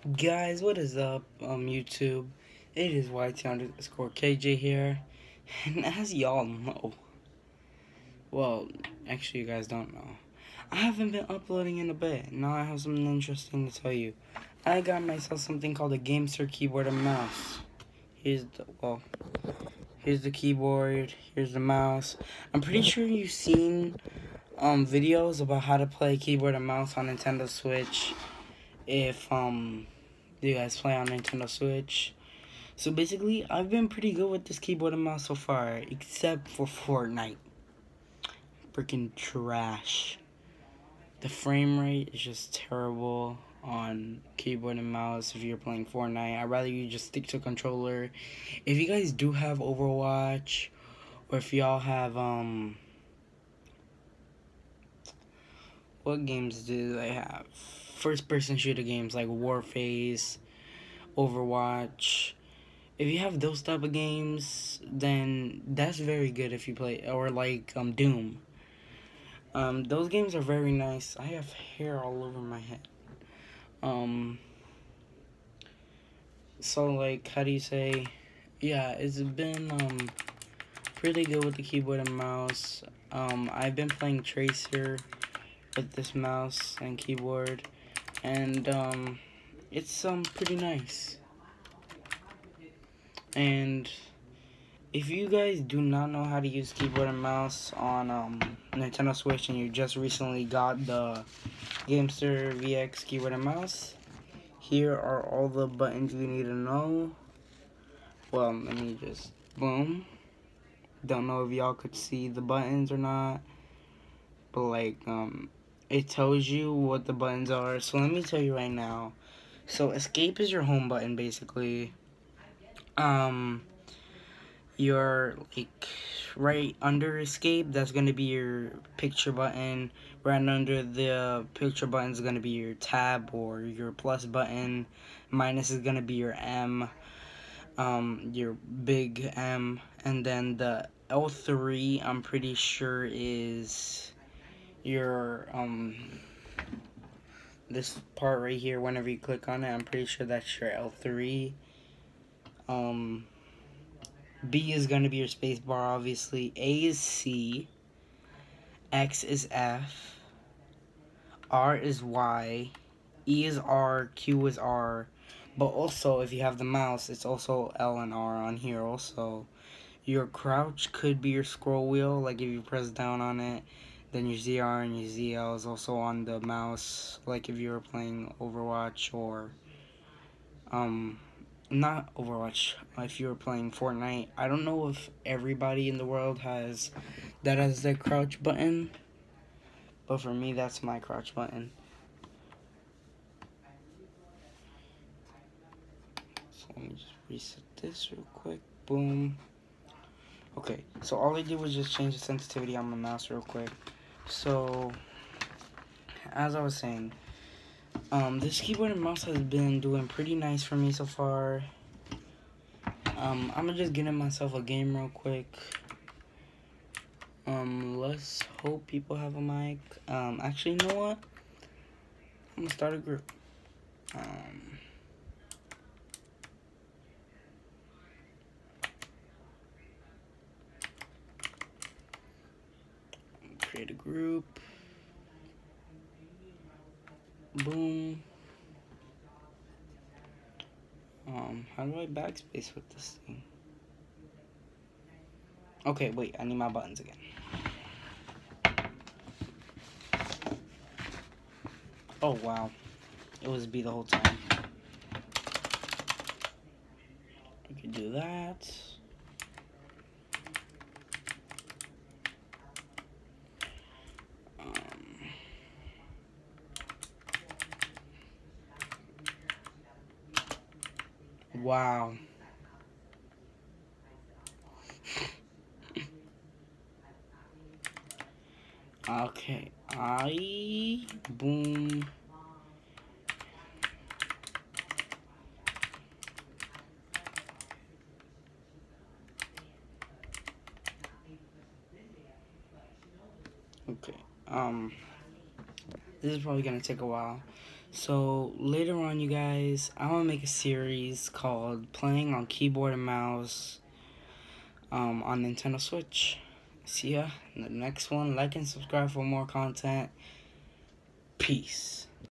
Guys, what is up, um, YouTube? It is YT underscore KJ here, and as y'all know, well, actually, you guys don't know, I haven't been uploading in a bit. Now I have something interesting to tell you. I got myself something called a GameSir keyboard and mouse. Here's the, well, here's the keyboard, here's the mouse. I'm pretty sure you've seen, um, videos about how to play keyboard and mouse on Nintendo Switch if um you guys play on Nintendo Switch. So basically, I've been pretty good with this keyboard and mouse so far, except for Fortnite. Freaking trash. The frame rate is just terrible on keyboard and mouse if you're playing Fortnite. I'd rather you just stick to controller. If you guys do have Overwatch, or if y'all have, um, what games do they have? First person shooter games like Warface, Overwatch. If you have those type of games, then that's very good if you play or like um Doom. Um those games are very nice. I have hair all over my head. Um so like how do you say yeah, it's been um pretty good with the keyboard and mouse. Um I've been playing Tracer with this mouse and keyboard and um, it's um pretty nice. And if you guys do not know how to use keyboard and mouse on um, Nintendo Switch and you just recently got the GameSir VX keyboard and mouse, here are all the buttons you need to know. Well, let me just, boom. Don't know if y'all could see the buttons or not, but like, um, it tells you what the buttons are. So let me tell you right now. So escape is your home button basically. Um your like right under escape that's gonna be your picture button right under the picture button is gonna be your tab or your plus button minus is gonna be your m um your big m and then the l3 i'm pretty sure is your um this part right here whenever you click on it I'm pretty sure that's your L3 um B is going to be your space bar obviously. A is C. X is F. R is Y. E is R. Q is R. But also if you have the mouse it's also L and R on here also. Your crouch could be your scroll wheel like if you press down on it then your ZR and your ZL is also on the mouse, like if you were playing Overwatch or, um, not Overwatch, if you were playing Fortnite. I don't know if everybody in the world has that as their crouch button, but for me, that's my crouch button. So let me just reset this real quick. Boom. Okay, so all I did was just change the sensitivity on my mouse real quick. So, as I was saying, um, this keyboard and mouse has been doing pretty nice for me so far. Um, I'm just get in myself a game real quick. Um, let's hope people have a mic. Um, actually, you know what? I'm gonna start a group. Um, create a group. Boom. Um, how do I backspace with this thing? Okay, wait, I need my buttons again. Oh, wow. It was B the whole time. We could do that. Wow. okay, I boom. Okay, um, this is probably gonna take a while. So later on, you guys, I'm gonna make a series called "Playing on Keyboard and Mouse" um, on Nintendo Switch. See ya in the next one. Like and subscribe for more content. Peace.